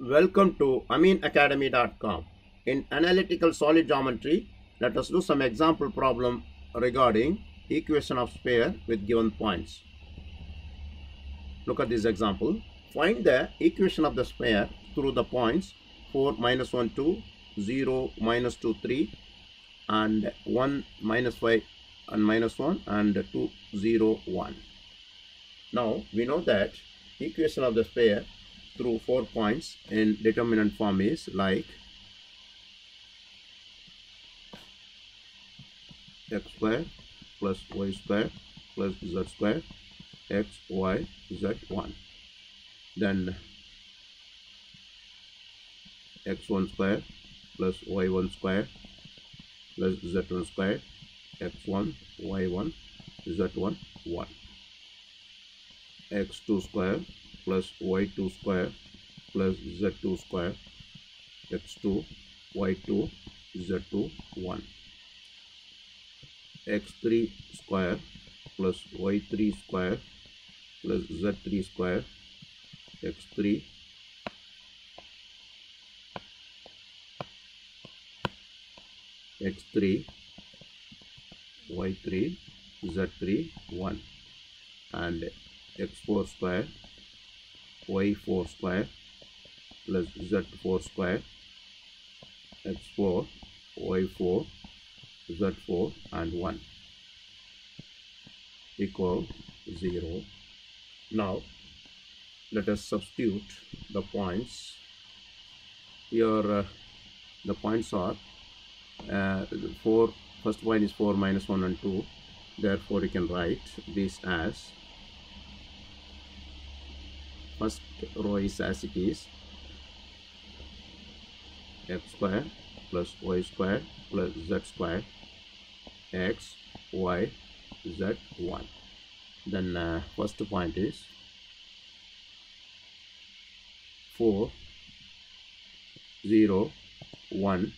Welcome to ameenacademy.com. In analytical solid geometry, let us do some example problem regarding equation of sphere with given points. Look at this example. Find the equation of the sphere through the points 4, minus 1, 2, 0, minus 2, 3, and 1, minus 5, and minus 1, and 2, 0, 1. Now, we know that equation of the sphere through four points in determinant form is like x square plus y square plus z square x y z 1 then x1 square plus y1 square plus z1 square x1 y1 z1 1 x2 square plus y2 square plus z2 square x2 y2 z2 1 x3 square plus y3 square plus z3 square x3 x3 y3 z3 1 and x4 square y4 square plus z4 square. X4 y4 z4 and 1 equal 0 now let us substitute the points. Here uh, the points are uh, 4 first point is 4 minus 1 and 2 therefore you can write this as first row is as it is x square plus y square plus z square. X y z 1 then uh, first point is 4 0 1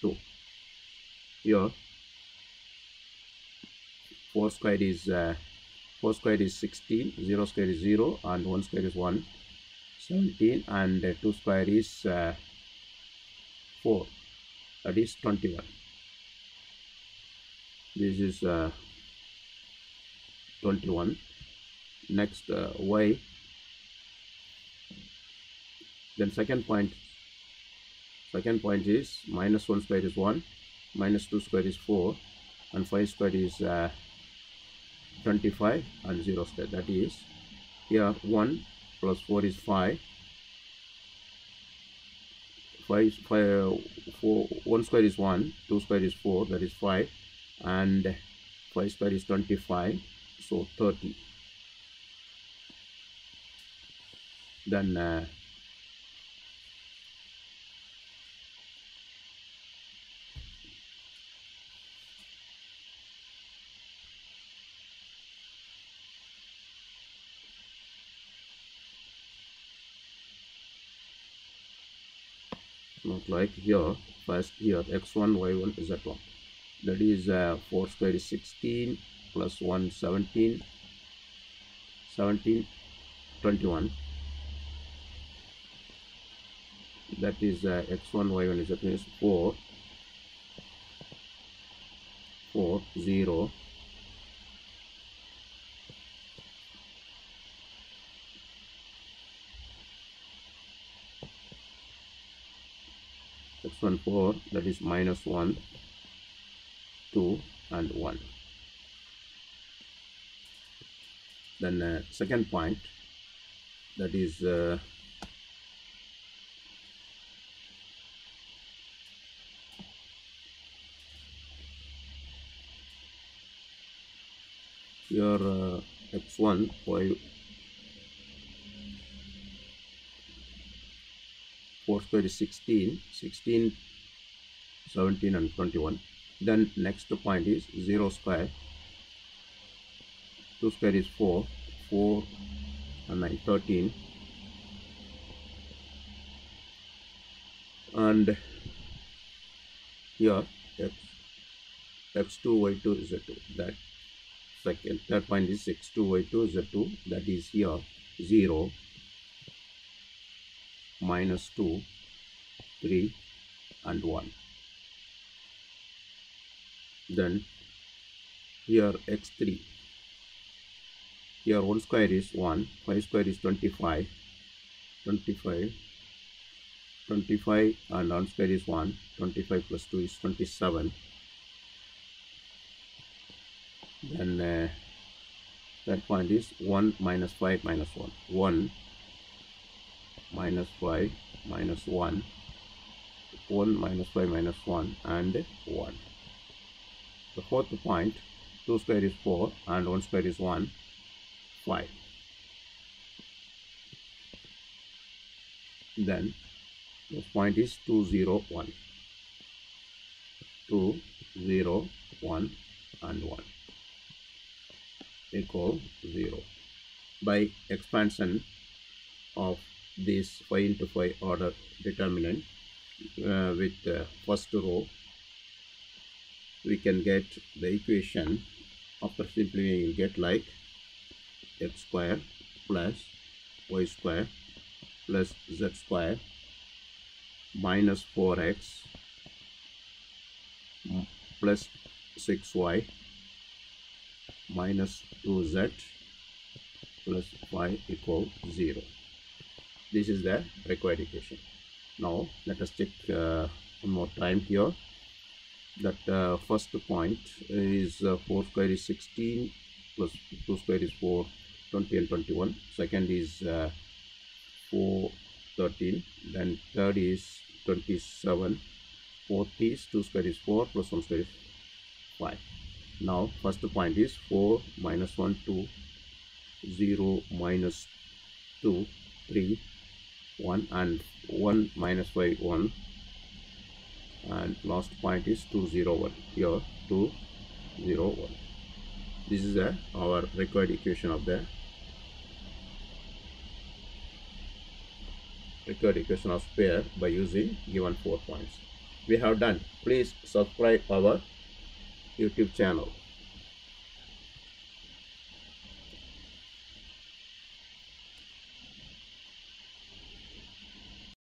2 here 4 square is uh, 4 square is 16 0 square is 0 and 1 square is 1 17 and uh, 2 square is uh, 4 that is 21 this is uh, 21 next uh, y. Then second point second point is minus 1 square is 1 minus 2 square is 4 and 5 square is uh, 25 and 0 square that is here 1 plus 4 is 5 5, 5 4 1 square is 1 2 square is 4 that is 5 and 5 square is 25 so 30 then uh, not like here. First here x1 y1 z1 that is uh, 4 square is 16 plus 1 17 17 21 that is uh, x1 y1 is that means 4 4 0 x1 4 that is minus 1 2 and 1 then uh, second point that is uh, your uh, x1 y 4 square is 16 16 17 and 21 then next point is 0 square. 2 square is 4 4 and 9 13 and here x x2 y2 is 2 that second third point is x2 y2 z2 that is here 0 minus 2, 3 and 1. Then here x3 here 1 square is 1 5 square is 25 25 25 and 1 square is 1 25 plus 2 is 27 then uh, that point is 1 minus 5 minus 1 1 minus 5 minus 1 1 minus 5 minus 1 and 1 the fourth point 2 square is 4 and 1 square is 1 5 then the point is 201 2 0 1 and 1 equal 0 by expansion of this 5 into 5 order determinant uh, with the first row we can get the equation. After simplifying you get like x square plus y square plus z square minus 4x plus 6y minus 2z plus 5 equal 0 this is the required equation. Now let us check uh, one more time here. That uh, first point is uh, 4 square is 16 plus 2 square is 4 20 and 21 second is uh, 4 13 then third is 27 fourth is 2 square is 4 plus 1 square is 5 now first point is 4 minus 1 2 0 minus 2 3 1 and 1 minus by 1 and last point is 201 here 201 this is a, our required equation of the required equation of sphere by using given four points. We have done. Please subscribe our youtube channel